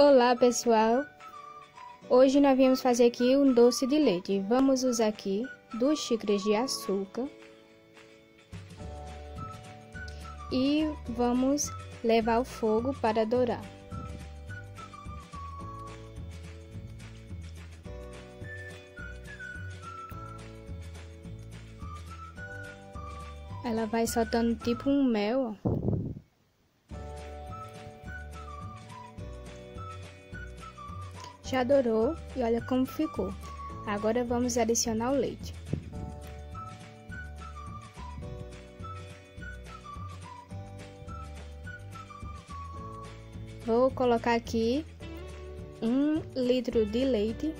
Olá pessoal, hoje nós viemos fazer aqui um doce de leite. Vamos usar aqui duas xícaras de açúcar e vamos levar ao fogo para dourar. Ela vai soltando tipo um mel, ó. Já dourou e olha como ficou. Agora vamos adicionar o leite. Vou colocar aqui um litro de leite.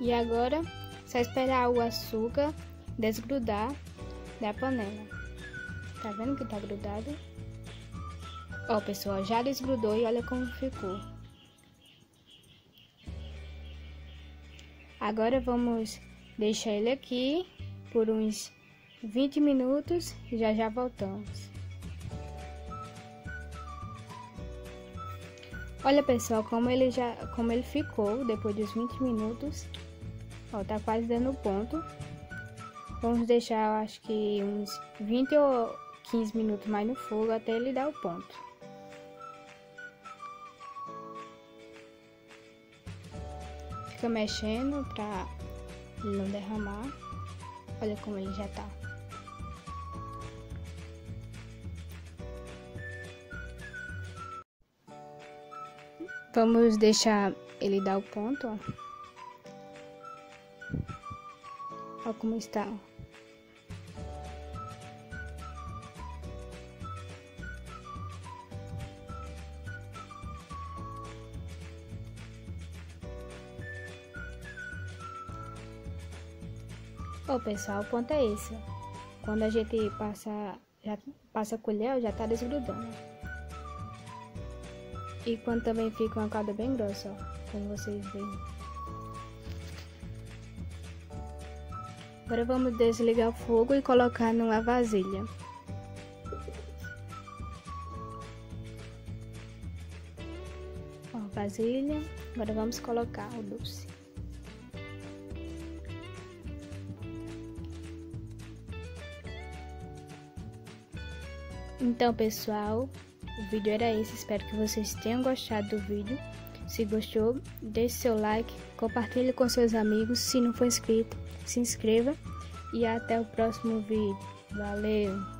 E agora só esperar o açúcar desgrudar da panela. Tá vendo que tá grudado? Ó, pessoal, já desgrudou e olha como ficou. Agora vamos deixar ele aqui por uns 20 minutos e já já voltamos. Olha pessoal, como ele já como ele ficou depois dos 20 minutos. Ó, tá quase dando ponto. Vamos deixar, acho que uns 20 ou 15 minutos mais no fogo até ele dar o ponto. Fica mexendo pra ele não derramar. Olha como ele já tá. Vamos deixar ele dar o ponto, ó. Como está. Ó, pessoal, o ponto é esse. Quando a gente passa, já passa a colher, já tá desgrudando. E quando também fica uma calda bem grossa, ó, como vocês veem. Agora vamos desligar o fogo e colocar numa vasilha. Ó, vasilha. Agora vamos colocar o doce. Então, pessoal, o vídeo era esse. Espero que vocês tenham gostado do vídeo. Se gostou, deixe seu like, compartilhe com seus amigos. Se não for inscrito, se inscreva e até o próximo vídeo. Valeu!